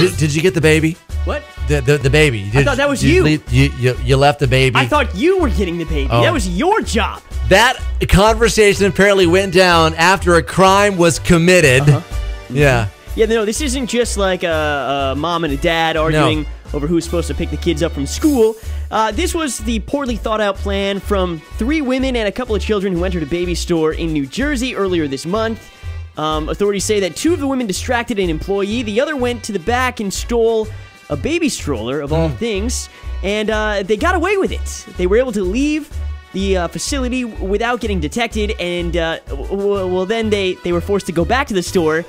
Did, did you get the baby? What? The the, the baby. Did, thought that was you. leave- you, you. You left the baby. I thought you were getting the baby. Oh. That was your job. that conversation apparently went down after a crime was committed. Uh-huh. Yeah. Yeah, no, this isn't just like a, a mom and a dad arguing over who's supposed to pick the kids up from school. Uh, this was the poorly thought out plan from three women and a couple of children who entered a baby store in New Jersey earlier this month. Um, authorities say that two of the women distracted an employee, the other went to the back and stole a baby stroller, of all things, and uh, they got away with it. They were able to leave the uh, facility without getting detected, and uh, well, then they, they were forced to go back to the store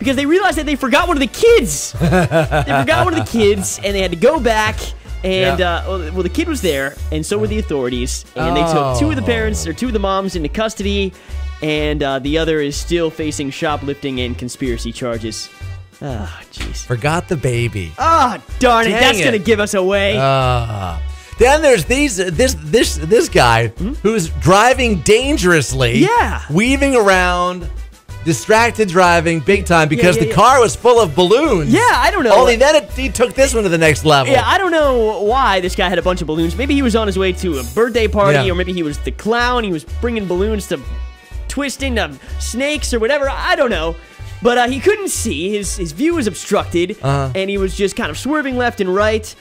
because they realized that they forgot one of the kids. they forgot one of the kids, and they had to go back. And Yeah. uh, well, well, the kid was there, and so were the authorities. And they took two of the parents or two of the moms into custody, and uh, the other is still facing shoplifting and conspiracy charges. Ah, jeez. Forgot the baby. Ah, darn it! Dang That's gonna give us away. Uh, then there's these this this this guy who's driving dangerously. Hmm? Yeah. Weaving around, distracted driving big time because yeah, the yeah. car was full of balloons. yeah, I don't know. Only then it, he took this one to the next level. Yeah, I don't know why this guy had a bunch of balloons. Maybe he was on his way to a birthday party, Yeah. or maybe he was the clown. He was bringing balloons to twist into snakes or whatever. I don't know. But uh, he couldn't see. His his view was obstructed, Uh-huh. and he was just kind of swerving left and right.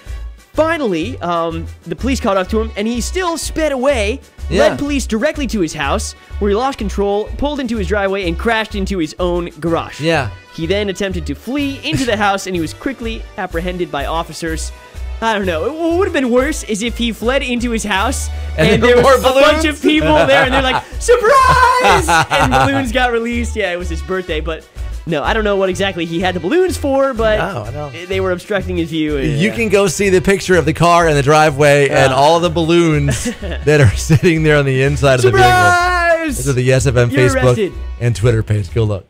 Finally, um, the police caught up to him, and he still sped away. Yeah. Led police directly to his house, where he lost control, pulled into his driveway, and crashed into his own garage. Yeah. He then attempted to flee into the house and he was quickly apprehended by officers. I don't know. What would have been worse is if he fled into his house And and, there there were was a bunch of people there and they're like, surprise! and balloons got released. Yeah, it was his birthday, but no, I don't know what exactly he had the balloons for, but No, they were obstructing his view. You can go see the picture of the car in the driveway and all the balloons that are sitting there on the inside of the vehicle. surprise! This is the Yes FM You're Facebook arrested. and Twitter page. Go look.